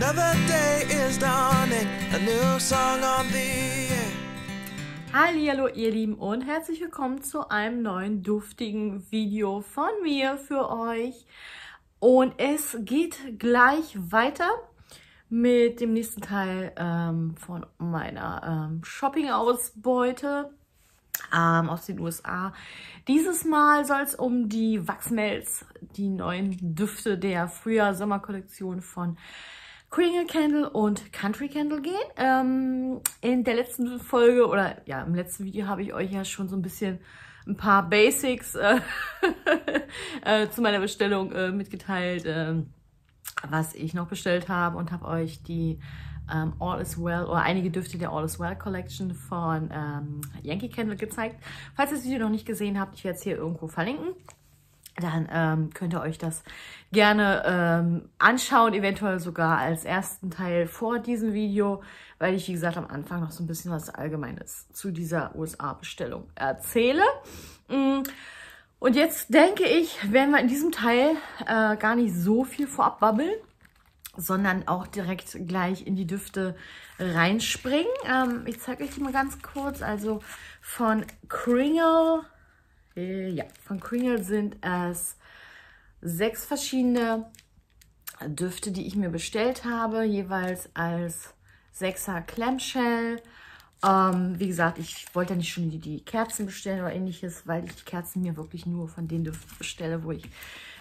Another day is dawning, a new song on the air. Hallo ihr Lieben und herzlich willkommen zu einem neuen duftigen Video von mir für euch. Und es geht gleich weiter mit dem nächsten Teil ähm, von meiner ähm, Shopping-Ausbeute ähm, aus den USA. Dieses Mal soll es um die Wachsmelz, die neuen Düfte der Frühjahr-Sommer-Kollektion von Kringle Candle und Country Candle gehen. Ähm, in der letzten Folge oder ja, im letzten Video habe ich euch ja schon so ein bisschen ein paar Basics äh, äh, zu meiner Bestellung äh, mitgeteilt, ähm, was ich noch bestellt habe und habe euch die ähm, All Is Well oder einige Düfte der All Is Well Collection von ähm, Yankee Candle gezeigt. Falls ihr das Video noch nicht gesehen habt, ich werde es hier irgendwo verlinken dann ähm, könnt ihr euch das gerne ähm, anschauen, eventuell sogar als ersten Teil vor diesem Video, weil ich, wie gesagt, am Anfang noch so ein bisschen was Allgemeines zu dieser USA-Bestellung erzähle. Mm. Und jetzt denke ich, werden wir in diesem Teil äh, gar nicht so viel vorab wabbeln, sondern auch direkt gleich in die Düfte reinspringen. Ähm, ich zeige euch die mal ganz kurz. Also von Kringle äh, ja, von Kringle sind es sechs verschiedene Düfte, die ich mir bestellt habe, jeweils als 6er Clamshell. Ähm, wie gesagt, ich wollte nicht schon die, die, Kerzen bestellen oder ähnliches, weil ich die Kerzen mir wirklich nur von den Düften bestelle, wo ich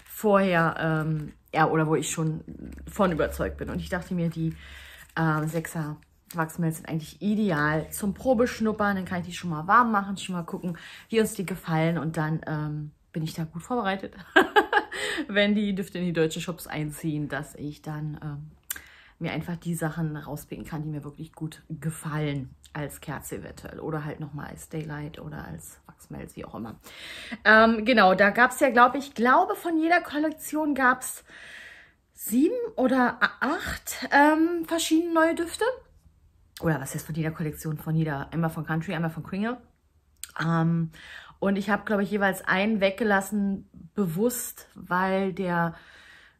vorher, ähm, ja, oder wo ich schon von überzeugt bin. Und ich dachte mir, die äh, 6er Wachsmelz sind eigentlich ideal zum Probeschnuppern. Dann kann ich die schon mal warm machen, schon mal gucken, wie uns die gefallen. Und dann ähm, bin ich da gut vorbereitet, wenn die Düfte in die deutschen Shops einziehen, dass ich dann ähm, mir einfach die Sachen rauspicken kann, die mir wirklich gut gefallen. Als Kerze eventuell oder halt nochmal als Daylight oder als Wachsmelz, wie auch immer. Ähm, genau, da gab es ja, glaube ich, glaube von jeder Kollektion gab es sieben oder acht ähm, verschiedene neue Düfte oder was heißt von jeder Kollektion, von jeder, einmal von Country, einmal von Kringle. Ähm, und ich habe, glaube ich, jeweils einen weggelassen, bewusst, weil der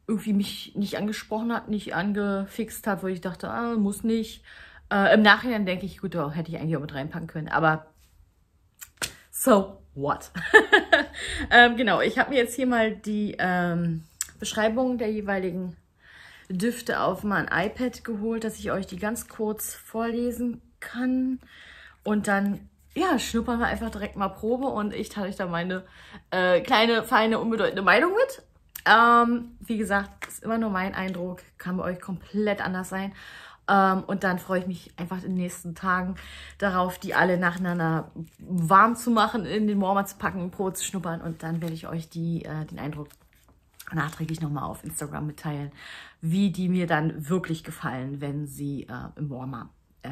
irgendwie mich nicht angesprochen hat, nicht angefixt hat, wo ich dachte, ah, muss nicht. Äh, Im Nachhinein denke ich, gut, oh, hätte ich eigentlich auch mit reinpacken können, aber so what? ähm, genau, ich habe mir jetzt hier mal die ähm, Beschreibung der jeweiligen Düfte auf mein iPad geholt, dass ich euch die ganz kurz vorlesen kann. Und dann, ja, schnuppern wir einfach direkt mal Probe und ich teile euch da meine äh, kleine, feine, unbedeutende Meinung mit. Ähm, wie gesagt, ist immer nur mein Eindruck, kann bei euch komplett anders sein. Ähm, und dann freue ich mich einfach in den nächsten Tagen darauf, die alle nacheinander warm zu machen, in den Warmer zu packen, Probe zu schnuppern und dann werde ich euch die, äh, den Eindruck nachträglich nochmal auf Instagram mitteilen, wie die mir dann wirklich gefallen, wenn sie äh, im Warmer äh,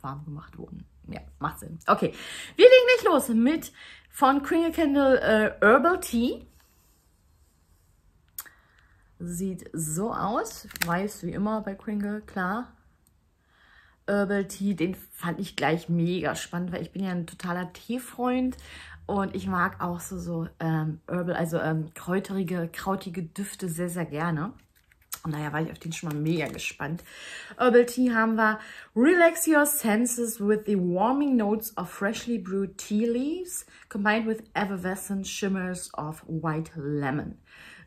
warm gemacht wurden. Ja, macht Sinn. Okay, wir legen gleich los mit von Kringle Candle äh, Herbal Tea. Sieht so aus. Weiß wie immer bei Kringle, klar. Herbal Tea, den fand ich gleich mega spannend, weil ich bin ja ein totaler Teefreund und ich mag auch so, so ähm, Herbal, also ähm, kräuterige, krautige Düfte sehr, sehr gerne. Und daher war ich auf den schon mal mega gespannt. Herbal Tea haben wir Relax your senses with the warming notes of freshly brewed tea leaves combined with effervescent shimmers of white lemon.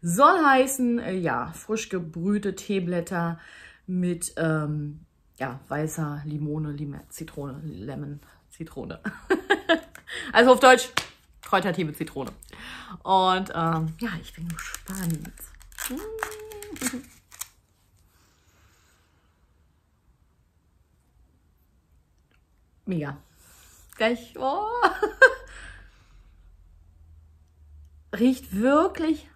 Soll heißen, äh, ja, frisch gebrühte Teeblätter mit, ähm, ja, weißer Limone, Lime, Zitrone, Lemon, Zitrone. also auf Deutsch, Kräutertee mit Zitrone. Und ähm, ja, ich bin gespannt. Mega. Gleich, oh. Riecht wirklich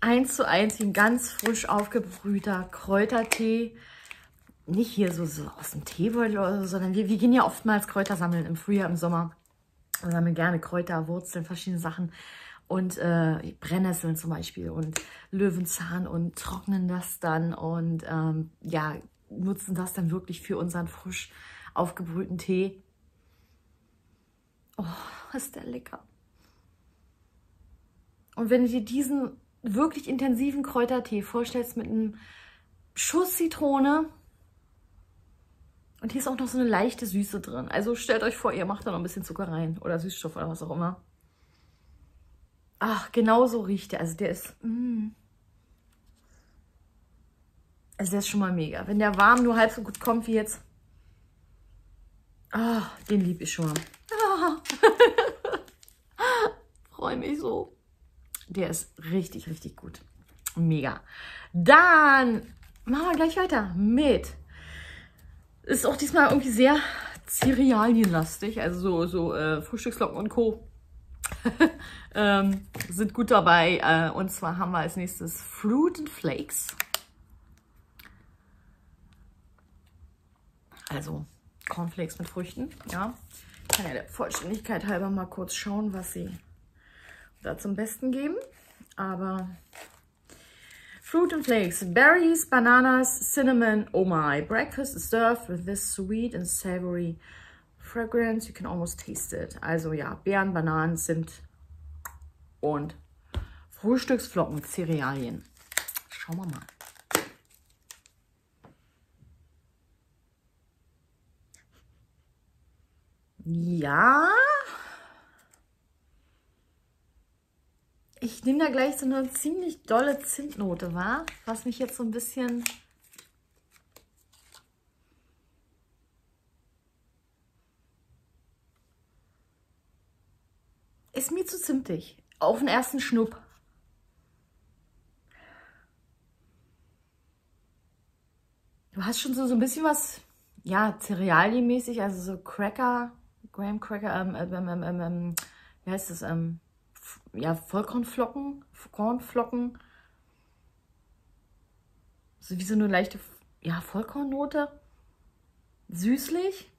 eins zu eins wie ein ganz frisch aufgebrühter Kräutertee. Nicht hier so, so aus dem Teebeutel oder so, sondern wir, wir gehen ja oftmals Kräuter sammeln im Frühjahr, im Sommer. Wir sammeln gerne Kräuter, Wurzeln, verschiedene Sachen und äh, Brennnesseln zum Beispiel und Löwenzahn und trocknen das dann und ähm, ja, nutzen das dann wirklich für unseren frisch aufgebrühten Tee. Oh, ist der lecker. Und wenn du dir diesen wirklich intensiven Kräutertee vorstellst mit einem Schuss Zitrone. Und hier ist auch noch so eine leichte Süße drin. Also stellt euch vor, ihr macht da noch ein bisschen Zucker rein. Oder Süßstoff oder was auch immer. Ach, genau so riecht der. Also der ist... Mm. Also der ist schon mal mega. Wenn der warm nur halb so gut kommt wie jetzt. Ah, den liebe ich schon. Ah. Freue mich so. Der ist richtig, richtig gut. Mega. Dann machen wir gleich weiter mit. Ist auch diesmal irgendwie sehr Cerealienlastig. Also so, so äh, Frühstückslocken und Co. ähm, sind gut dabei. Äh, und zwar haben wir als nächstes Fruit and Flakes. Also Cornflakes mit Früchten, ja. Ich kann ja der Vollständigkeit halber mal kurz schauen, was sie da zum Besten geben. Aber Fruit and Flakes, Berries, Bananas, Cinnamon, oh my. Breakfast is served with this sweet and savory fragrance. You can almost taste it. Also ja, Beeren, Bananen, Zimt und Frühstücksflocken, Cerealien. Schauen wir mal. Ja. Ich nehme da gleich so eine ziemlich dolle Zimtnote wahr, was mich jetzt so ein bisschen... Ist mir zu zimtig. Auf den ersten Schnupp. Du hast schon so, so ein bisschen was, ja, Cerealienmäßig, also so Cracker, Graham Cracker, ähm, ähm, ähm, ähm, ähm wie heißt das, ähm, ja, Vollkornflocken, Kornflocken. So wie so eine leichte, ja, Vollkornnote. Süßlich.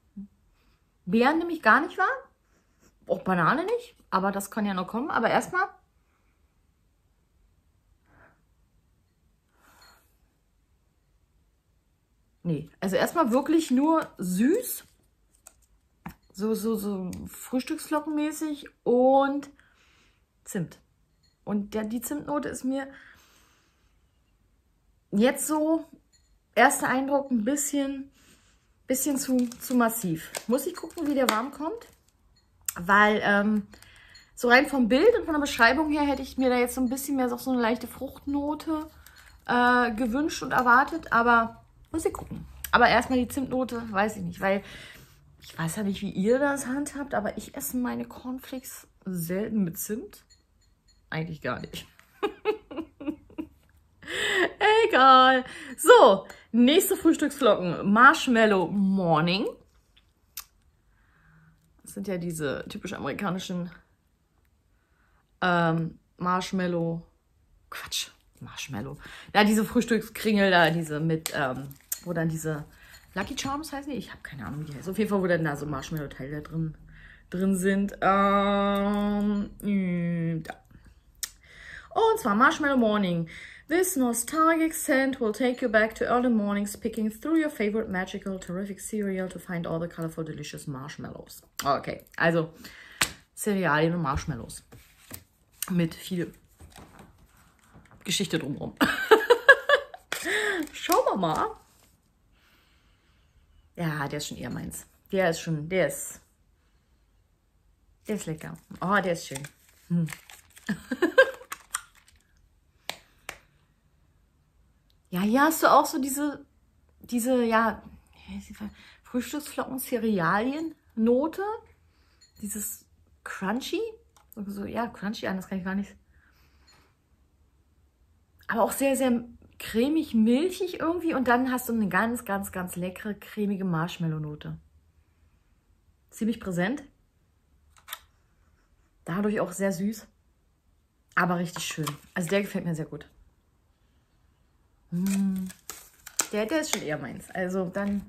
Beeren nehme ich gar nicht wahr. Auch Banane nicht, aber das kann ja noch kommen. Aber erstmal Nee, also erstmal wirklich nur süß so, so, so Frühstücksflockenmäßig und Zimt. Und der, die Zimtnote ist mir jetzt so, erster Eindruck, ein bisschen, bisschen zu, zu massiv. Muss ich gucken, wie der warm kommt. Weil ähm, so rein vom Bild und von der Beschreibung her hätte ich mir da jetzt so ein bisschen mehr so eine leichte Fruchtnote äh, gewünscht und erwartet. Aber muss ich gucken. Aber erstmal die Zimtnote, weiß ich nicht, weil ich weiß ja nicht, wie ihr das handhabt, aber ich esse meine Cornflakes selten mit Zimt. Eigentlich gar nicht. Egal. So, nächste Frühstücksflocken. Marshmallow Morning. Das sind ja diese typisch amerikanischen ähm, Marshmallow. Quatsch, Marshmallow. Ja, diese Frühstückskringel da, diese mit, ähm, wo dann diese Lucky Charms heißen die? Ich habe keine Ahnung, wie die heißen. Auf jeden Fall, wo dann da so Marshmallow-Teile drin, drin sind. Ähm, da. Und zwar Marshmallow Morning. This nostalgic scent will take you back to early mornings, picking through your favorite magical, terrific cereal to find all the colorful, delicious marshmallows. Okay, also Cerealien und Marshmallows. Mit viel Geschichte drumherum. Schauen wir mal. Ja, der ist schon eher meins. Der ist schon, der ist, der ist lecker. Oh, der ist schön. Hm. ja, hier hast du auch so diese, diese, ja, Frühstücksflocken, Cerealien, Note. Dieses Crunchy. So, ja, Crunchy, anders kann ich gar nicht. Aber auch sehr, sehr cremig, milchig irgendwie und dann hast du eine ganz, ganz, ganz leckere, cremige Marshmallow-Note. Ziemlich präsent. Dadurch auch sehr süß, aber richtig schön. Also der gefällt mir sehr gut. Mmh. Der, der ist schon eher meins. Also dann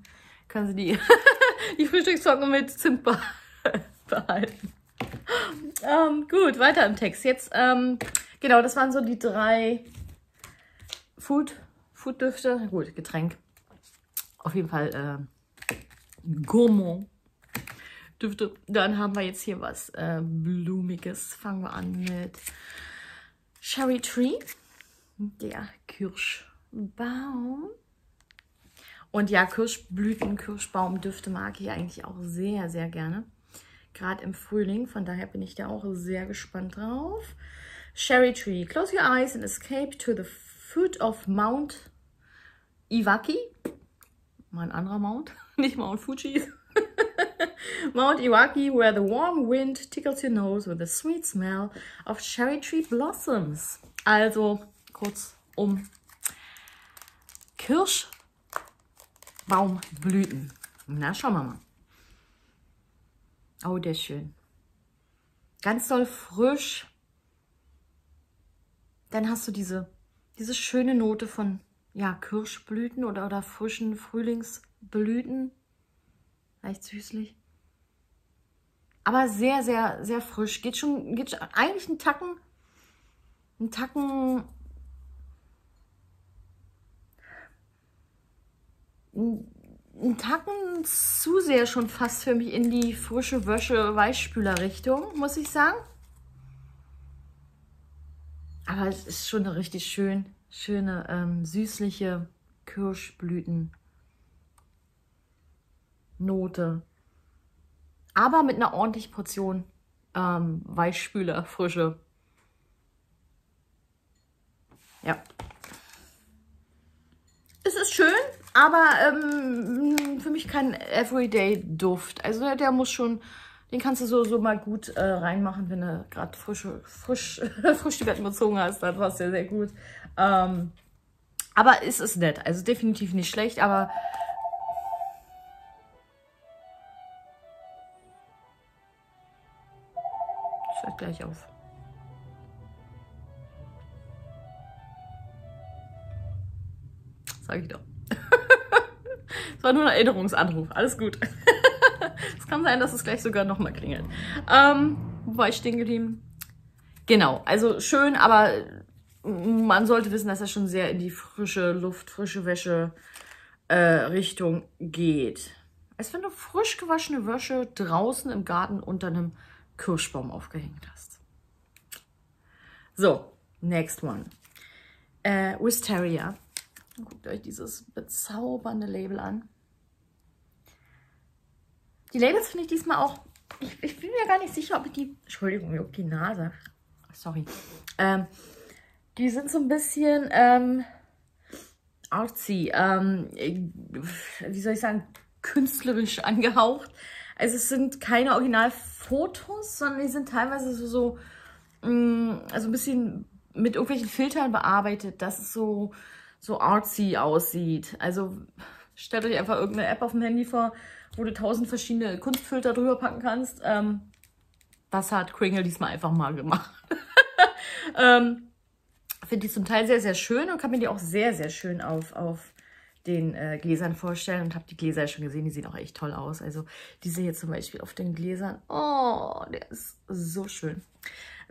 können Sie die, die Frühstücksflocken mit Zimt behalten. Ähm, gut, weiter im Text. Jetzt, ähm, genau, das waren so die drei Food, Food-Düfte, gut, Getränk. Auf jeden Fall äh, Gourmand. Düfte. Dann haben wir jetzt hier was äh, Blumiges. Fangen wir an mit Cherry Tree. Der Kirschbaum. Und ja, Kirschblüten, Kirschbaumdüfte mag ich eigentlich auch sehr, sehr gerne. Gerade im Frühling, von daher bin ich da auch sehr gespannt drauf. Cherry Tree, close your eyes and escape to the foot of Mount Iwaki. Mal ein anderer Mount, nicht Mount Fuji. Mount Iwaki, where the warm wind tickles your nose with the sweet smell of cherry tree blossoms. Also kurz um Kirschbaumblüten. Na, schauen wir mal. Oh, der ist schön. Ganz doll frisch. Dann hast du diese, diese schöne Note von ja, Kirschblüten oder, oder frischen Frühlingsblüten. Leicht süßlich. Aber sehr, sehr, sehr frisch. Geht schon, geht schon eigentlich einen Tacken, einen Tacken, einen Tacken zu sehr schon fast für mich in die frische Wäsche Weichspüler Richtung, muss ich sagen. Aber es ist schon eine richtig schön, schöne, ähm, süßliche Kirschblüten. Note. Aber mit einer ordentlichen Portion ähm, Weichspüler, frische. Ja. Es ist schön, aber ähm, für mich kein Everyday-Duft. Also der, muss schon, den kannst du so, so mal gut äh, reinmachen, wenn du gerade frisch, frisch, frisch die Betten bezogen hast. Dann war es sehr, sehr gut. Ähm, aber es ist nett. Also definitiv nicht schlecht, aber hört gleich auf. Sag ich doch. Es war nur ein Erinnerungsanruf. Alles gut. Kann sein, dass es gleich sogar nochmal klingelt. Ähm, wo war ich stehen geblieben? Genau, also schön, aber man sollte wissen, dass er schon sehr in die frische Luft, frische Wäsche äh, Richtung geht. Als wenn du frisch gewaschene Wäsche draußen im Garten unter einem Kirschbaum aufgehängt hast. So, next one. Äh, Wisteria. Guckt euch dieses bezaubernde Label an. Die Labels finde ich diesmal auch, ich, ich, bin mir gar nicht sicher, ob ich die, Entschuldigung, mir die Nase, sorry, ähm, die sind so ein bisschen ähm, artsy, ähm, wie soll ich sagen, künstlerisch angehaucht. Also es sind keine Originalfotos, sondern die sind teilweise so, so mh, also ein bisschen mit irgendwelchen Filtern bearbeitet, dass es so, so artsy aussieht. Also stellt euch einfach irgendeine App auf dem Handy vor, wo du tausend verschiedene Kunstfilter drüber packen kannst. Ähm, das hat Kringle diesmal einfach mal gemacht. ähm, Finde ich zum Teil sehr, sehr schön und kann mir die auch sehr, sehr schön auf, auf den äh, Gläsern vorstellen und habe die Gläser schon gesehen, die sehen auch echt toll aus. Also diese hier zum Beispiel auf den Gläsern, oh, der ist so schön.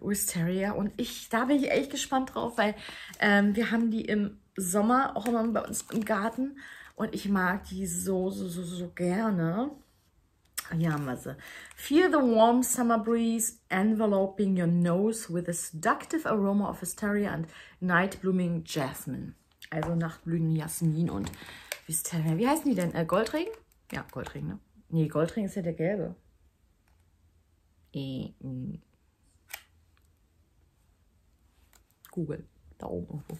Wisteria und ich, da bin ich echt gespannt drauf, weil ähm, wir haben die im Sommer auch immer bei uns im Garten und ich mag die so, so, so, so gerne. Hier haben wir sie. Feel the warm summer breeze enveloping your nose with a seductive aroma of wisteria and night blooming jasmine. Also Nachtblühen, Jasmin und Wisteria. Wie heißen die denn? Äh, Goldregen? Ja, Goldregen, ne? Nee, Goldregen ist ja der gelbe. E Google. Da oben irgendwo.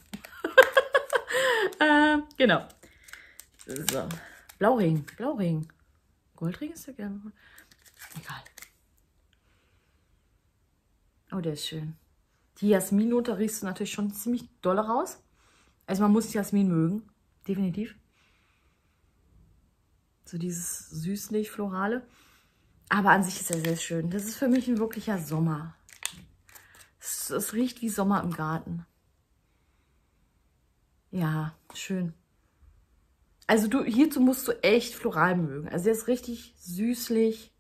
äh, genau. So. Blauregen. Blauregen. Goldregen ist der gelbe. Egal. Oh, der ist schön. Die Jasmin-Note riechst du natürlich schon ziemlich doll raus. Also man muss Jasmin mögen, definitiv. So dieses süßlich-florale. Aber an sich ist er sehr schön. Das ist für mich ein wirklicher Sommer. Es, es riecht wie Sommer im Garten. Ja, schön. Also du, hierzu musst du echt floral mögen. Also der ist richtig süßlich,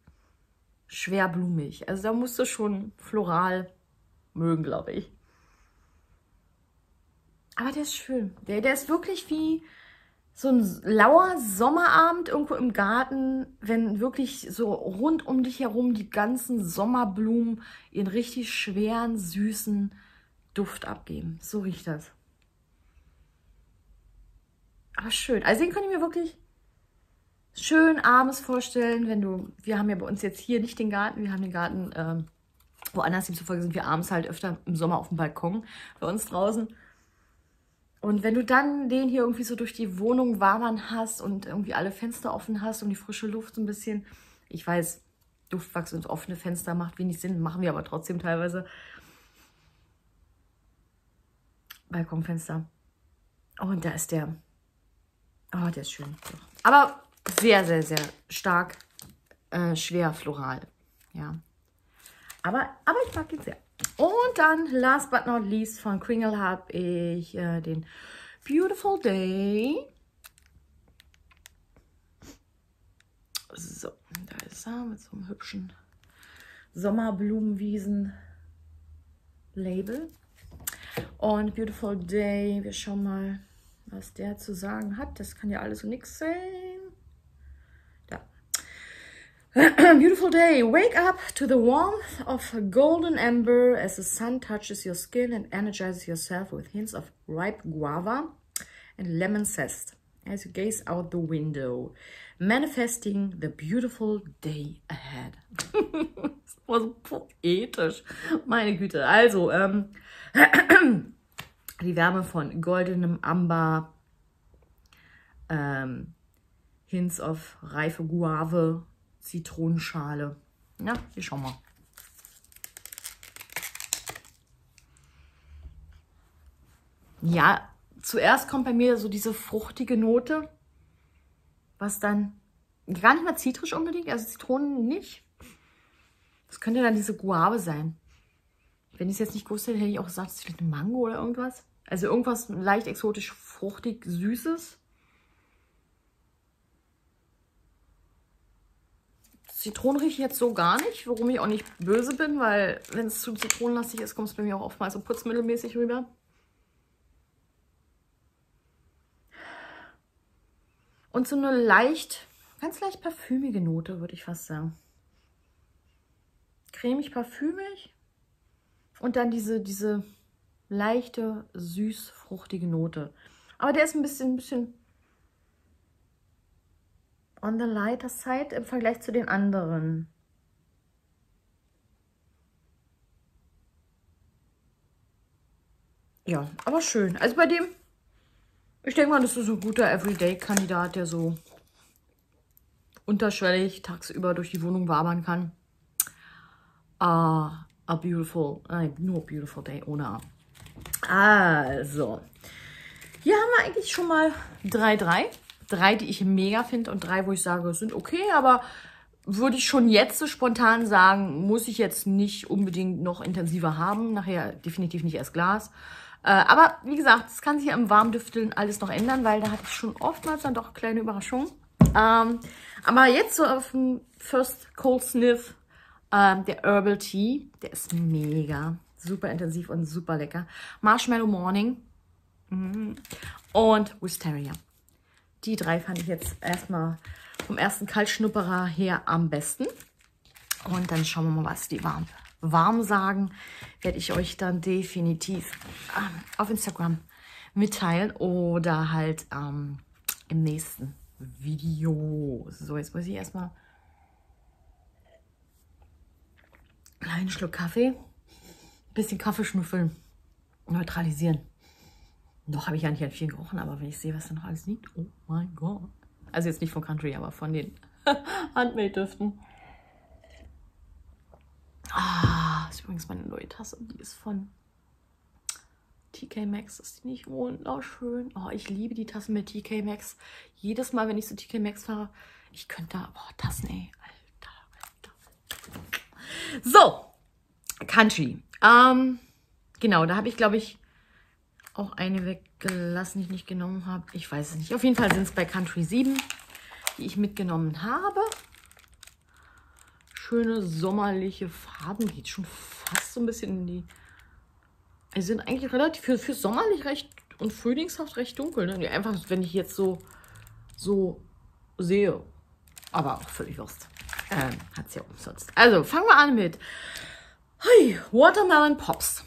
schwerblumig. Also da musst du schon floral mögen, glaube ich. Aber der ist schön. Der, der ist wirklich wie so ein lauer Sommerabend irgendwo im Garten, wenn wirklich so rund um dich herum die ganzen Sommerblumen ihren richtig schweren, süßen Duft abgeben. So riecht das. Aber schön. Also den könnte ich mir wirklich schön abends vorstellen, wenn du, wir haben ja bei uns jetzt hier nicht den Garten, wir haben den Garten ähm, woanders, demzufolge sind wir abends halt öfter im Sommer auf dem Balkon bei uns draußen. Und wenn du dann den hier irgendwie so durch die Wohnung wabern hast und irgendwie alle Fenster offen hast und die frische Luft so ein bisschen, ich weiß, Duftwachs und offene Fenster macht wenig Sinn, machen wir aber trotzdem teilweise. Balkonfenster. Oh, und da ist der. Oh, der ist schön. Aber sehr, sehr, sehr stark, äh, schwer floral. Ja. Aber, aber ich mag ihn sehr. Und dann, last but not least, von Kringle habe ich äh, den Beautiful Day. So, da ist er mit so einem hübschen Sommerblumenwiesen-Label. Und Beautiful Day, wir schauen mal, was der zu sagen hat. Das kann ja alles und nichts sein. Beautiful day. Wake up to the warmth of golden ember as the sun touches your skin and energizes yourself with hints of ripe guava and lemon zest as you gaze out the window, manifesting the beautiful day ahead. das war so poetisch. Meine Güte. Also, ähm, die Wärme von goldenem Amber, ähm, Hints of reife Guave, Zitronenschale. Ja, hier schauen wir. Ja, zuerst kommt bei mir so diese fruchtige Note, was dann gar nicht mal zitrisch unbedingt, also Zitronen nicht. Das könnte dann diese Guave sein. Wenn ich es jetzt nicht gewusst hätte, hätte ich auch gesagt, es ist vielleicht eine Mango oder irgendwas. Also irgendwas leicht exotisch, fruchtig, süßes. Zitronen rieche ich jetzt so gar nicht, worum ich auch nicht böse bin, weil wenn es zu zitronenlastig ist, kommt es bei mir auch oftmals so putzmittelmäßig rüber. Und so eine leicht, ganz leicht parfümige Note, würde ich fast sagen. Cremig, parfümig. Und dann diese, diese leichte, süß, fruchtige Note. Aber der ist ein bisschen, ein bisschen on the lighter side im Vergleich zu den anderen. Ja, aber schön. Also bei dem, ich denke mal, das ist so ein guter Everyday-Kandidat, der so unterschwellig tagsüber durch die Wohnung wabern kann. Ah, a beautiful, nein, nur beautiful day ohne A. Also, hier haben wir eigentlich schon mal 3-3 drei, die ich mega finde und drei, wo ich sage, sind okay, aber würde ich schon jetzt so spontan sagen, muss ich jetzt nicht unbedingt noch intensiver haben. Nachher definitiv nicht erst Glas. Äh, aber wie gesagt, es kann sich im Warmdüfteln alles noch ändern, weil da hatte ich schon oftmals dann doch kleine Überraschungen. Ähm, aber jetzt so auf dem First Cold Sniff, ähm, der Herbal Tea, der ist mega, super intensiv und super lecker. Marshmallow Morning mm, und Wisteria. Die drei fand ich jetzt erstmal vom ersten Kaltschnupperer her am besten. Und dann schauen wir mal, was die warm, warm sagen. Werde ich euch dann definitiv ähm, auf Instagram mitteilen oder halt ähm, im nächsten Video. So, jetzt muss ich erstmal einen kleinen Schluck Kaffee, bisschen Kaffee schnüffeln, neutralisieren. Noch habe ich ja nicht an vielen gerochen, aber wenn ich sehe, was da noch alles liegt, oh mein Gott. Also jetzt nicht von Country, aber von den Handmade-Düften. Ah, das ist übrigens meine neue Tasse. Die ist von TK Maxx. Ist die nicht wunderschön? Oh, ich liebe die Tassen mit TK Maxx. Jedes Mal, wenn ich zu TK Maxx fahre, ich könnte da, boah, Tassen, ey. Alter, Alter. So, Country. Ähm, genau, da habe ich, glaube ich, auch eine weggelassen, die ich nicht genommen habe. Ich weiß es nicht. Auf jeden Fall sind es bei Country 7, die ich mitgenommen habe. Schöne sommerliche Farben. Geht schon fast so ein bisschen in die... Sie sind eigentlich relativ für, für sommerlich recht und frühlingshaft recht dunkel. Ne? Einfach, wenn ich jetzt so, so sehe. Aber auch völlig Wurst. Ähm, Hat es ja umsonst. Also, fangen wir an mit Hui, Watermelon Pops.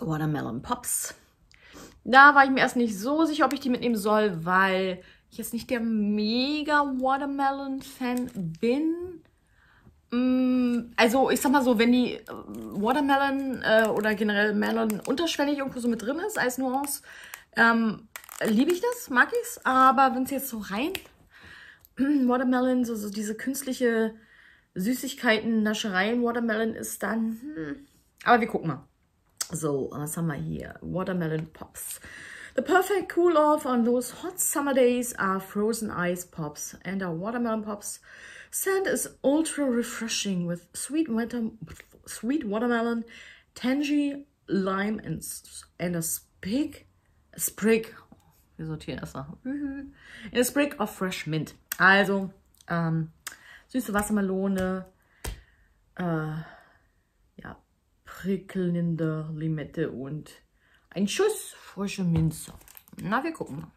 Watermelon Pops. Da war ich mir erst nicht so sicher, ob ich die mitnehmen soll, weil ich jetzt nicht der mega Watermelon-Fan bin. Mm, also ich sag mal so, wenn die äh, Watermelon äh, oder generell Melon unterschwellig irgendwo so mit drin ist als Nuance, ähm, liebe ich das, mag ich es. Aber wenn es jetzt so rein Watermelon, so, so diese künstliche Süßigkeiten, Naschereien Watermelon ist, dann... Hm. Aber wir gucken mal. So, was haben wir hier? Watermelon Pops. The perfect cool off on those hot summer days are frozen ice pops and our watermelon pops. Scent is ultra refreshing with sweet water, sweet watermelon, tangy lime and and a sprig, a sprig. Wir sortieren noch. And a sprig of fresh mint. Also ähm, süße Wassermelone, äh, ja prickelnde Limette und ein Schuss frische Minze. Na, wir gucken mal.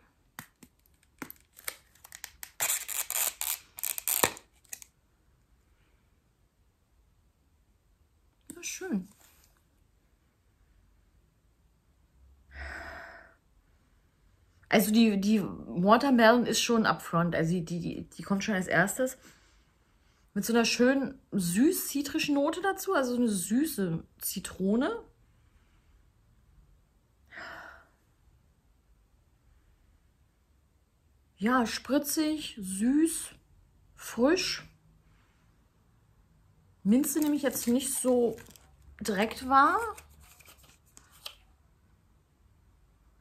Na, schön. Also die, die Watermelon ist schon upfront, also die, die, die kommt schon als erstes. Mit so einer schönen süß-zitrischen Note dazu, also so eine süße Zitrone. ja, spritzig, süß, frisch. Minze nehme ich jetzt nicht so direkt wahr.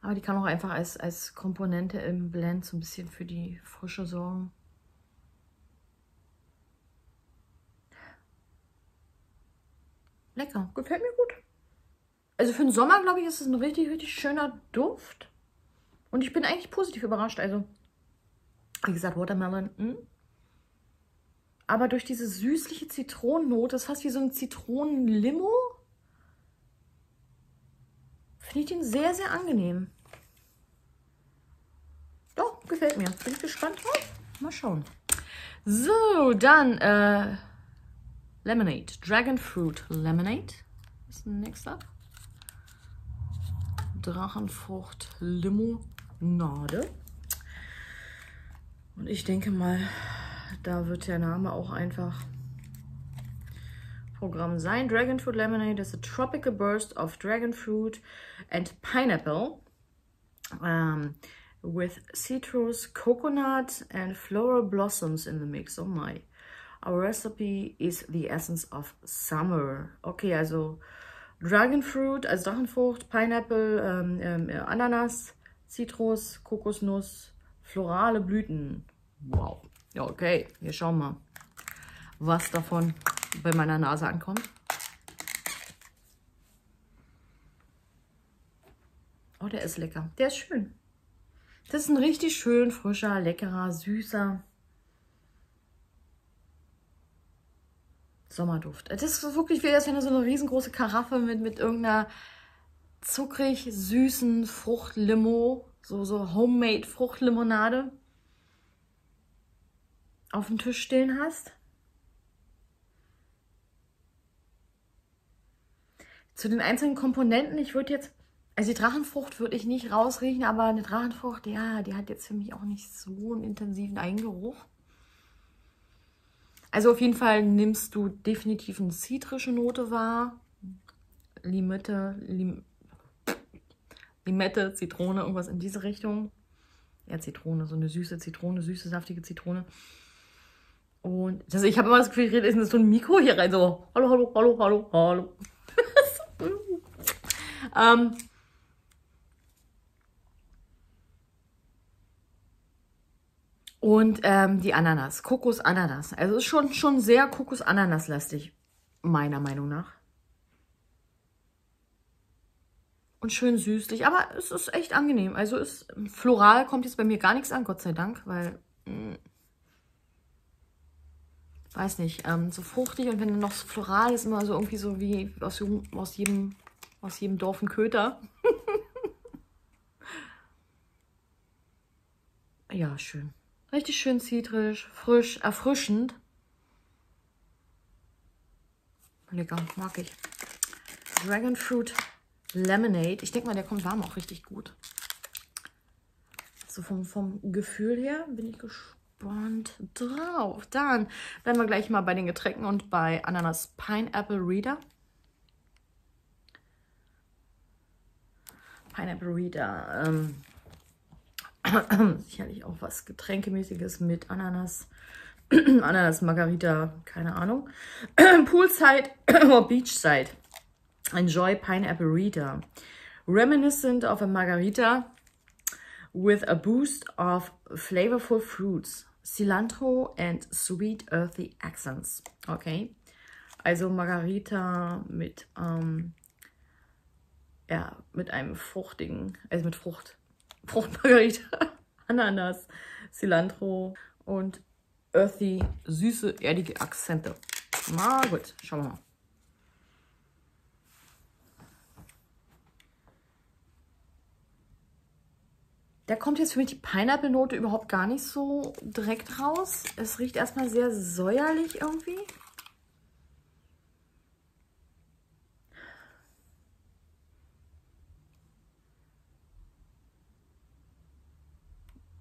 Aber die kann auch einfach als, als Komponente im Blend so ein bisschen für die Frische sorgen. Lecker, gefällt mir gut. Also für den Sommer, glaube ich, ist es ein richtig, richtig schöner Duft. Und ich bin eigentlich positiv überrascht. Also wie gesagt, Watermelon. Mh. Hm? Aber durch diese süßliche Zitronennote, das ist fast wie so ein Zitronenlimo, finde ich den sehr, sehr angenehm. Doch, gefällt mir. Bin ich gespannt drauf. Mal schauen. So, dann äh, Lemonade. Dragon Fruit Lemonade. ist next up. Drachenfrucht Limonade. Und ich denke mal, da wird der Name auch einfach Programm sein. Dragon Fruit Lemonade is a tropical burst of dragon fruit and pineapple um, with citrus, coconut and floral blossoms in the mix. Oh my. Our recipe is the essence of summer. Okay, also Dragon Fruit, also Drachenfrucht, Pineapple, ähm, ähm, Ananas, Zitrus, Kokosnuss, Florale Blüten. Wow. Ja, okay. Wir schauen mal, was davon bei meiner Nase ankommt. Oh, der ist lecker. Der ist schön. Das ist ein richtig schön frischer, leckerer, süßer Sommerduft. Das ist wirklich wie, als wenn du so eine riesengroße Karaffe mit, mit irgendeiner zuckrig süßen Fruchtlimo so, so Homemade Fruchtlimonade auf dem Tisch stehen hast. Zu den einzelnen Komponenten, ich würde jetzt, also die Drachenfrucht würde ich nicht rausriechen, aber eine Drachenfrucht, ja, die hat jetzt für mich auch nicht so einen intensiven Eigengeruch. Also auf jeden Fall nimmst du definitiv eine zitrische Note wahr. Limette, Lim Limette, Zitrone, irgendwas in diese Richtung. Ja, Zitrone, so eine süße Zitrone, süße, saftige Zitrone. Und das, ich habe immer das Gefühl, rede in so ein Mikro hier rein, so hallo, hallo, hallo, hallo, hallo. ähm, und ähm, die Ananas, Kokos-Ananas. Also ist schon, schon sehr Kokos-Ananas-lastig, meiner Meinung nach. und schön süßlich. Aber es ist echt angenehm. Also ist floral kommt jetzt bei mir gar nichts an, Gott sei Dank, weil mh, hm, weiß nicht, ähm, so fruchtig und wenn dann noch so floral ist, immer so irgendwie so wie aus, aus jedem aus jedem Dorf ein Köter. ja, schön. Richtig schön zitrisch, frisch, erfrischend. Lecker, mag ich. Dragon Fruit Lemonade. Ich denke mal, der kommt warm auch richtig gut. So vom, vom Gefühl her bin ich gespannt drauf. Dann bleiben wir gleich mal bei den Getränken und bei Ananas Pineapple Reader. Pineapple Reader. Ähm, sicherlich auch was Getränkemäßiges mit Ananas. Ananas Margarita, keine Ahnung. Poolside or Beachside. Enjoy Pineapple Reader. Reminiscent of a Margarita with a boost of flavorful fruits, cilantro and sweet earthy accents. Okay. Also Margarita mit ähm, ja, mit einem fruchtigen, also mit Frucht, Fruchtmargarita, Ananas, Cilantro und earthy, süße, erdige Akzente. Na gut, schauen wir mal. Da kommt jetzt für mich die Pineapple-Note überhaupt gar nicht so direkt raus. Es riecht erstmal sehr säuerlich irgendwie.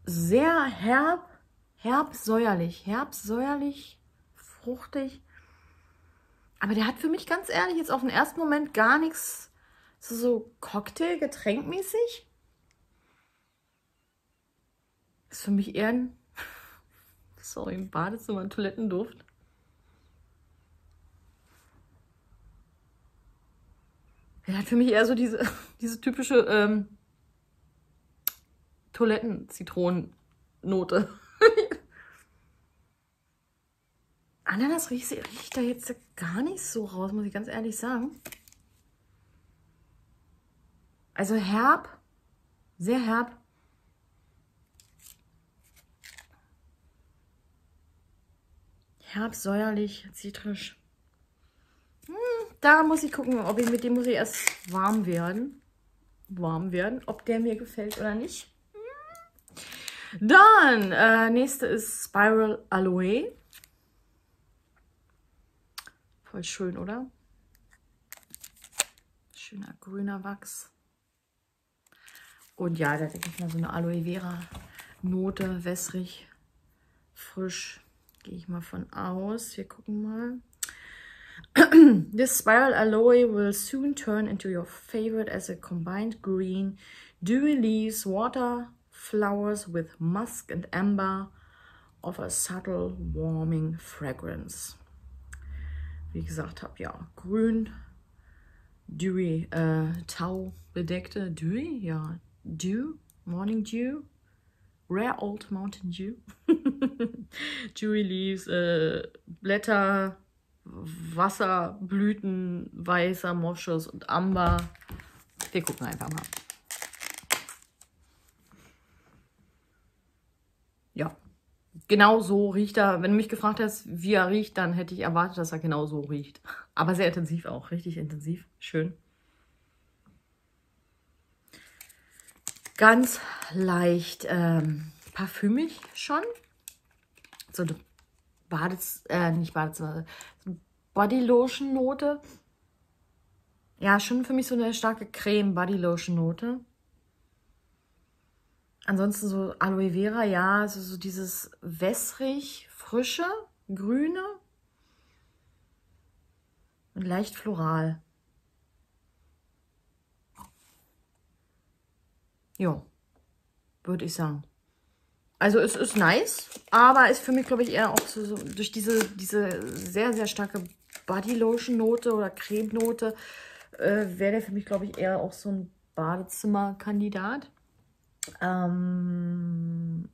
Sehr herb, herb säuerlich, herb säuerlich, fruchtig. Aber der hat für mich ganz ehrlich jetzt auf den ersten Moment gar nichts so, so Cocktail, getränkmäßig. Ist für mich eher ein, sorry, ein Badezimmer, ein Toilettenduft. Er hat für mich eher so diese, diese typische ähm, Toiletten-Zitronennote. Ananas riecht, riecht da jetzt gar nicht so raus, muss ich ganz ehrlich sagen. Also herb, sehr herb. Herb, säuerlich, zitrisch. Hm, da muss ich gucken, ob ich mit dem muss ich erst warm werden. Warm werden, ob der mir gefällt oder nicht. Dann, äh, nächste ist Spiral Aloe. Voll schön, oder? Schöner grüner Wachs. Und ja, da denke ich mal so eine Aloe Vera Note, wässrig, frisch. Gehe ich mal von aus. Wir gucken mal. This spiral aloe will soon turn into your favorite as a combined green, dewy leaves, water, flowers with musk and amber of a subtle warming fragrance. Wie gesagt habe, ja, grün, dewy, äh, tau bedeckte, dewy, ja, dew, morning dew, rare old mountain dew, dewy leaves, äh, Blätter, Wasser, Blüten, weißer Moschus und Amber. Wir gucken einfach mal. Ja, genau so riecht er. Wenn du mich gefragt hast, wie er riecht, dann hätte ich erwartet, dass er genau so riecht. Aber sehr intensiv auch, richtig intensiv. Schön. Ganz leicht ähm, parfümig schon. So eine Badez, äh, nicht Badezimmer, Bodylotion-Note. Ja, schon für mich so eine starke Creme-Bodylotion-Note. Ansonsten so Aloe Vera, ja, also so dieses wässrig, frische, grüne und leicht floral. Ja, würde ich sagen. Also es ist nice, aber ist für mich, glaube ich, eher auch so, so durch diese, diese sehr, sehr starke Bodylotion-Note oder Creme-Note äh, wäre der für mich, glaube ich, eher auch so ein Badezimmer-Kandidat. Ähm,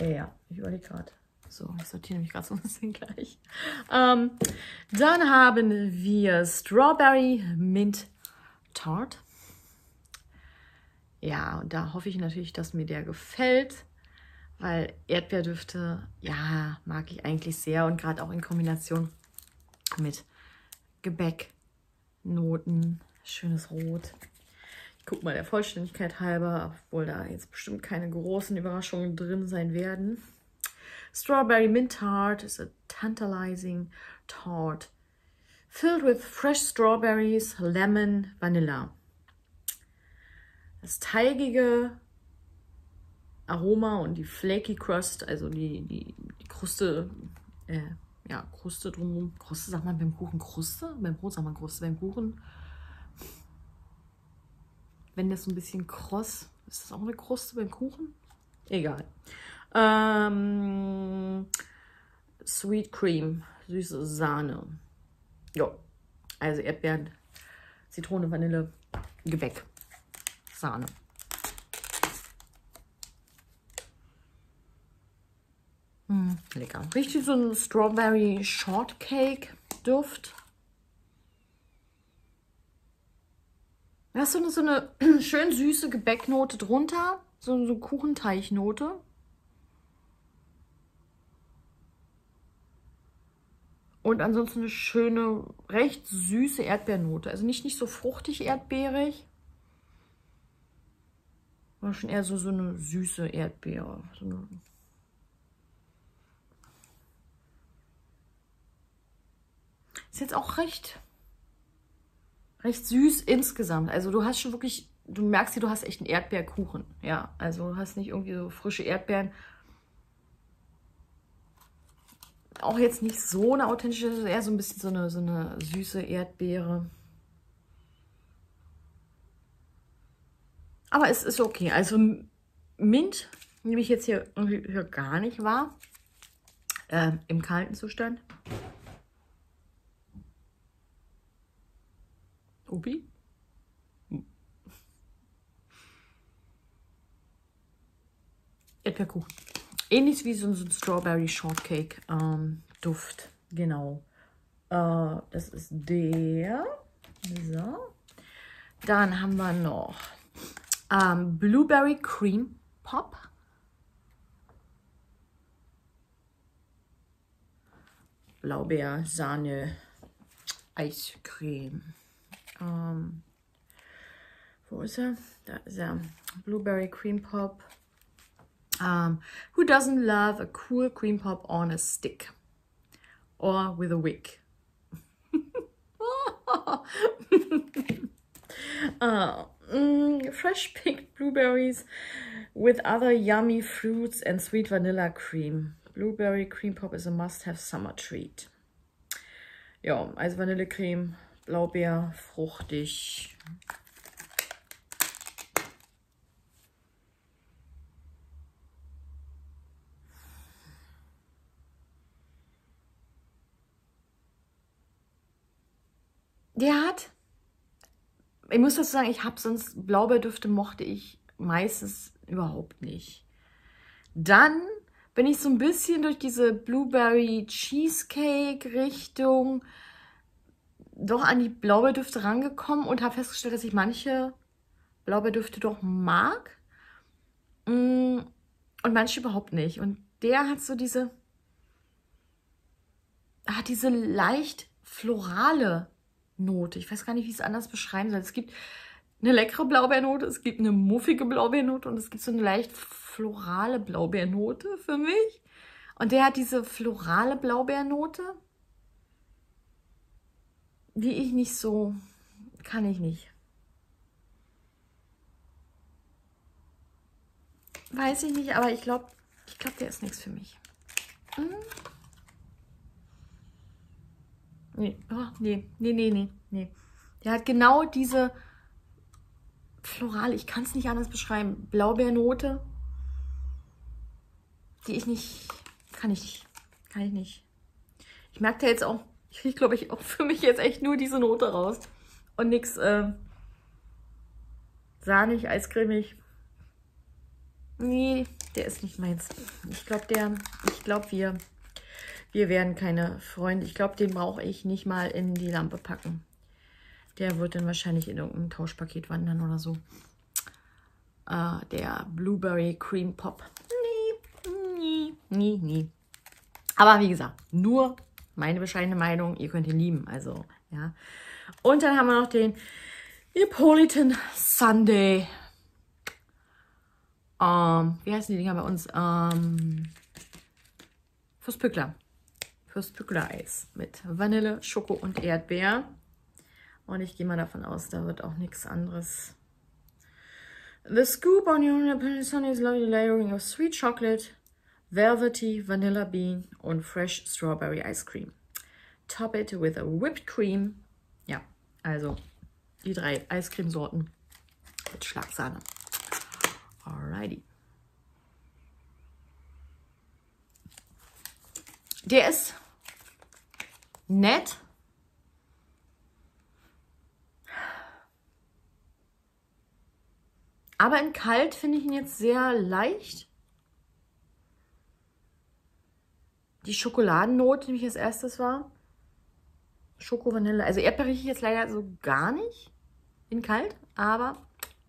ja, ich überlege gerade. So, ich sortiere mich gerade so ein bisschen gleich. Ähm, dann haben wir Strawberry Mint Tart. Ja, und da hoffe ich natürlich, dass mir der gefällt, weil Erdbeerdüfte, ja, mag ich eigentlich sehr und gerade auch in Kombination mit Gebäcknoten, schönes Rot guck mal der Vollständigkeit halber, obwohl da jetzt bestimmt keine großen Überraschungen drin sein werden. Strawberry Mint Tart is a tantalizing tart filled with fresh strawberries, lemon, vanilla. Das teigige Aroma und die Flaky Crust, also die, die, die Kruste, äh, ja, Kruste drumherum. Kruste sagt man beim Kuchen Kruste? Beim Brot sagt man Kruste, beim Kuchen. Wenn das so ein bisschen kross, ist das auch eine Kruste beim Kuchen? Egal. Ähm, Sweet Cream, süße Sahne. Ja, also Erdbeeren, Zitrone, Vanille, Gebäck, Sahne. Mm, lecker. Richtig so ein Strawberry Shortcake Duft. Da ist so eine, so eine schön süße Gebäcknote drunter. So eine Kuchenteignote. Und ansonsten eine schöne, recht süße Erdbeernote. Also nicht, nicht so fruchtig erdbeerig. War schon eher so, so eine süße Erdbeere. So eine Ist jetzt auch recht, recht süß insgesamt. Also du hast schon wirklich, du merkst hier, du hast echt einen Erdbeerkuchen. Ja, also du hast nicht irgendwie so frische Erdbeeren. Auch jetzt nicht so eine authentische, eher so ein bisschen so eine, so eine süße Erdbeere. Aber es ist okay. Also Mint nehme ich jetzt hier, hier gar nicht wahr. Äh, Im kalten Zustand. Ubi? Erdbeerkuchen. Ähnlich wie so ein Strawberry Shortcake ähm, Duft. Genau. Äh, das ist der. So. Dann haben wir noch ähm, Blueberry Cream Pop. Blaubeer, Sahne, Eiscreme. Ähm, wo ist er? Da ist er. Blueberry Cream Pop. Um, who doesn't love a cool cream pop on a stick? Or with a wick? uh, mm, fresh picked blueberries with other yummy fruits and sweet vanilla cream. Blueberry cream pop is a must-have summer treat. Ja, also Vanillecreme, Blaubeer, fruchtig. Der hat, ich muss dazu sagen, ich habe sonst Blaubeerdüfte mochte ich meistens überhaupt nicht. Dann bin ich so ein bisschen durch diese Blueberry Cheesecake Richtung doch an die Blaubeerdüfte rangekommen und habe festgestellt, dass ich manche Blaubeerdüfte doch mag mm, und manche überhaupt nicht. Und der hat so diese, hat diese leicht florale Note. Ich weiß gar nicht, wie ich es anders beschreiben soll. Es gibt eine leckere Blaubeernote, es gibt eine muffige Blaubeernote und es gibt so eine leicht florale Blaubeernote für mich. Und der hat diese florale Blaubeernote die ich nicht so, kann ich nicht. Weiß ich nicht, aber ich glaube, ich glaube, der ist nichts für mich. Hm? Nee, oh, nee, nee, nee, nee, nee. Der hat genau diese Florale, ich kann es nicht anders beschreiben, Blaubeernote, die ich nicht, kann ich nicht, kann ich nicht. Ich merke da jetzt auch ich kriege, glaube ich, auch für mich jetzt echt nur diese Note raus. Und nichts äh, sahnig, eiscremig. Nee, der ist nicht meins. Ich glaube, der, ich glaube, wir, wir werden keine Freunde. Ich glaube, den brauche ich nicht mal in die Lampe packen. Der wird dann wahrscheinlich in irgendein Tauschpaket wandern oder so. Äh, der Blueberry Cream Pop. Nee, nie, nie, nie. Aber wie gesagt, nur meine bescheidene Meinung, ihr könnt ihn lieben, also, ja. Und dann haben wir noch den Neapolitan Sunday. Ähm, wie heißen die Dinger bei uns? Ähm, Fürstpückler. Fürstpückler Eis mit Vanille, Schoko und Erdbeer. Und ich gehe mal davon aus, da wird auch nichts anderes The scoop on your sunny is lovely layering of sweet chocolate, velvety vanilla bean und fresh strawberry ice cream. Top it with a whipped cream. Ja, also die drei Eiscremesorten mit Schlagsahne. Alrighty. Der ist nett. Aber in kalt finde ich ihn jetzt sehr leicht. Die Schokoladennote, die mich als erstes war. Schoko, Vanille. Also Erdbeere rieche ich jetzt leider so gar nicht in kalt. Aber,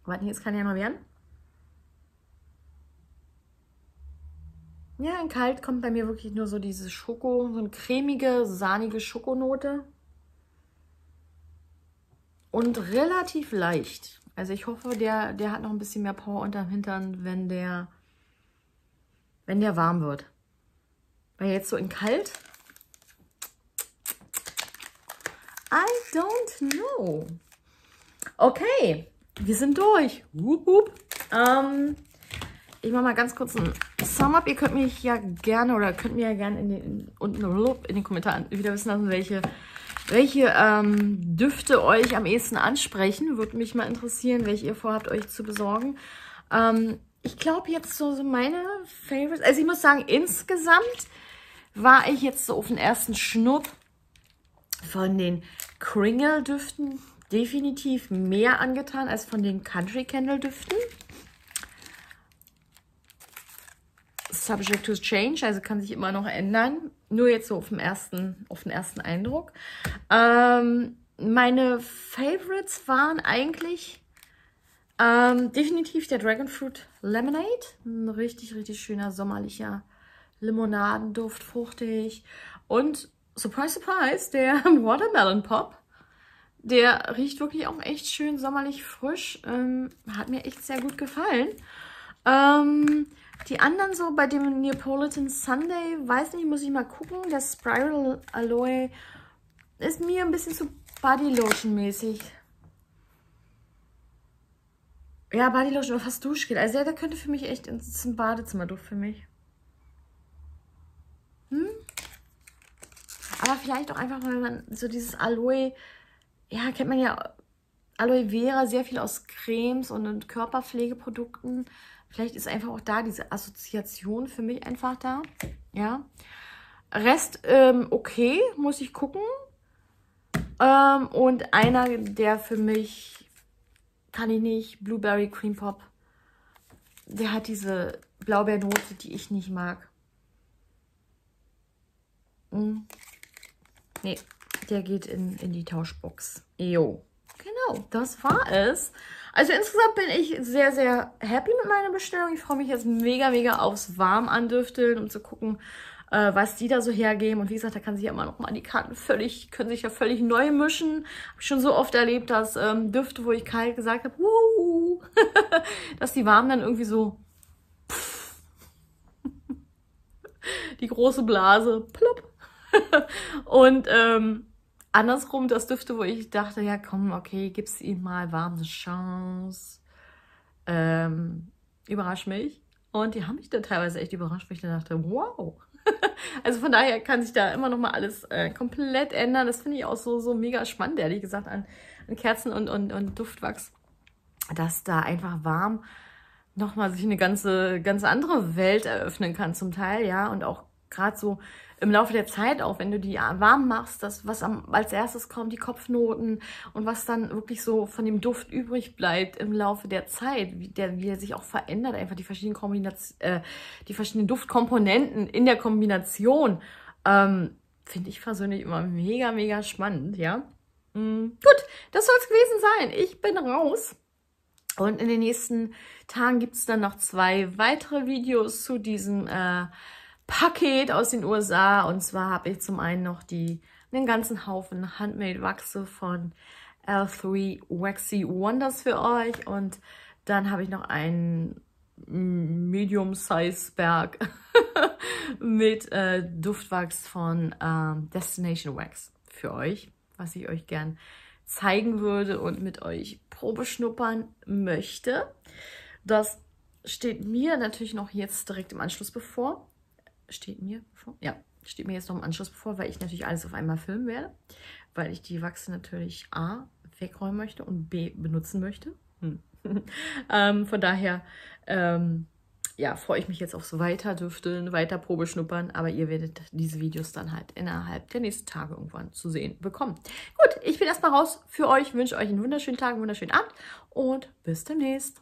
warte, jetzt kann ja noch werden. Ja, in kalt kommt bei mir wirklich nur so diese Schoko, so eine cremige, sahnige Schokonote. Und relativ leicht. Also ich hoffe, der, der hat noch ein bisschen mehr Power unterm Hintern, wenn der, wenn der warm wird. Weil jetzt so in kalt. I don't know. Okay, wir sind durch. Wup, wup. Ähm, ich mache mal ganz kurz ein Sum-Up. Ihr könnt mich ja gerne oder könnt mir ja gerne in den, unten in den Kommentaren wieder wissen lassen, welche welche ähm, Düfte euch am ehesten ansprechen. Würde mich mal interessieren, welche ihr vorhabt, euch zu besorgen. Ähm, ich glaube jetzt so, so meine Favorites. Also ich muss sagen, insgesamt war ich jetzt so auf den ersten Schnupp von den Kringle-Düften definitiv mehr angetan als von den Country Candle-Düften. Subject to change, also kann sich immer noch ändern. Nur jetzt so auf, dem ersten, auf den ersten Eindruck. Ähm, meine Favorites waren eigentlich ähm, definitiv der Dragon Fruit Lemonade. Ein richtig, richtig schöner sommerlicher Limonadenduft, fruchtig. Und, surprise, surprise, der Watermelon Pop. Der riecht wirklich auch echt schön sommerlich frisch. Ähm, hat mir echt sehr gut gefallen. Ähm, die anderen so bei dem Neapolitan Sunday, weiß nicht, muss ich mal gucken. Der Spiral Aloe ist mir ein bisschen zu Body Lotion mäßig. Ja, Body Lotion oder fast Duschgel. Also der könnte für mich echt ins Badezimmerduft für mich. Hm? Aber vielleicht auch einfach, weil man so dieses Aloe, ja, kennt man ja Aloe Vera sehr viel aus Cremes und Körperpflegeprodukten. Vielleicht ist einfach auch da diese Assoziation für mich einfach da. Ja. Rest ähm, okay, muss ich gucken. Ähm, und einer, der für mich, kann ich nicht, Blueberry Cream Pop. Der hat diese Blaubeernote, die ich nicht mag. Hm. Nee, der geht in, in die Tauschbox. Jo. Genau, das war es. Also insgesamt bin ich sehr, sehr happy mit meiner Bestellung. Ich freue mich jetzt mega, mega aufs Warm andüfteln, um zu gucken, äh, was die da so hergeben. Und wie gesagt, da kann sich ja immer noch mal die Karten völlig, können sich ja völlig neu mischen. Habe schon so oft erlebt, dass ähm, Düfte, wo ich kalt gesagt habe, dass die warm dann irgendwie so die große Blase, plopp. und ähm, andersrum das Düfte, wo ich dachte, ja komm, okay, gib's ihm mal warm eine Chance. Ähm, überrasch mich. Und die haben mich dann teilweise echt überrascht, weil ich dann dachte, wow. also von daher kann sich da immer noch mal alles äh, komplett ändern. Das finde ich auch so, so mega spannend, ehrlich gesagt, an, an Kerzen und, und, und Duftwachs. Dass da einfach warm nochmal sich eine ganze, ganz andere Welt eröffnen kann zum Teil, ja. Und auch gerade so im Laufe der Zeit auch, wenn du die warm machst, das, was am, als erstes kommt, die Kopfnoten und was dann wirklich so von dem Duft übrig bleibt im Laufe der Zeit, wie, der, wie er sich auch verändert, einfach die verschiedenen Kombinationen, äh, die verschiedenen Duftkomponenten in der Kombination, ähm, finde ich persönlich immer mega, mega spannend, ja. Mhm. Gut, das soll es gewesen sein. Ich bin raus. Und in den nächsten Tagen gibt es dann noch zwei weitere Videos zu diesem äh, Paket aus den USA. Und zwar habe ich zum einen noch die, einen ganzen Haufen Handmade Wachse von L3 Waxy Wonders für euch. Und dann habe ich noch einen Medium-Size Berg mit äh, Duftwachs von ähm, Destination Wax für euch, was ich euch gern zeigen würde und mit euch Probeschnuppern möchte. Das steht mir natürlich noch jetzt direkt im Anschluss bevor. Steht mir bevor? Ja, steht mir jetzt noch im Anschluss bevor, weil ich natürlich alles auf einmal filmen werde. Weil ich die Wachse natürlich A wegräumen möchte und B benutzen möchte. Hm. ähm, von daher ähm, ja, freue ich mich jetzt aufs Weiterdüfteln, weiter Probeschnuppern, aber ihr werdet diese Videos dann halt innerhalb der nächsten Tage irgendwann zu sehen bekommen. Gut, ich bin erstmal raus für euch, wünsche euch einen wunderschönen Tag, einen wunderschönen Abend und bis demnächst.